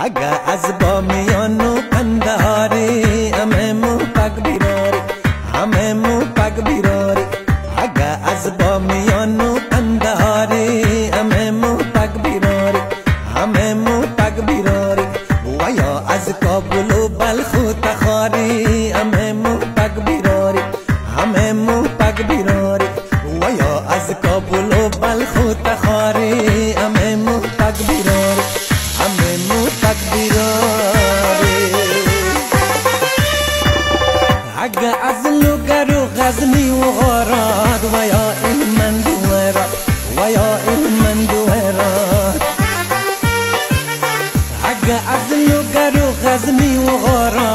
اگه از بامیان و قندهاری همه مو پک بیراری همه مو پک بیراری. اگه از بامیان و قندهاری همه مو پک بیراری همه مو پک بیراری. و از کابل و تخاری همه مو پک بیراری همه مو پک بیراری. و از کابل و بلخ و تخاری حق عزل وقرو غزلي وغراد ويا من دويرا ويا من دويرا حق عزل وقرو غزلي وغراد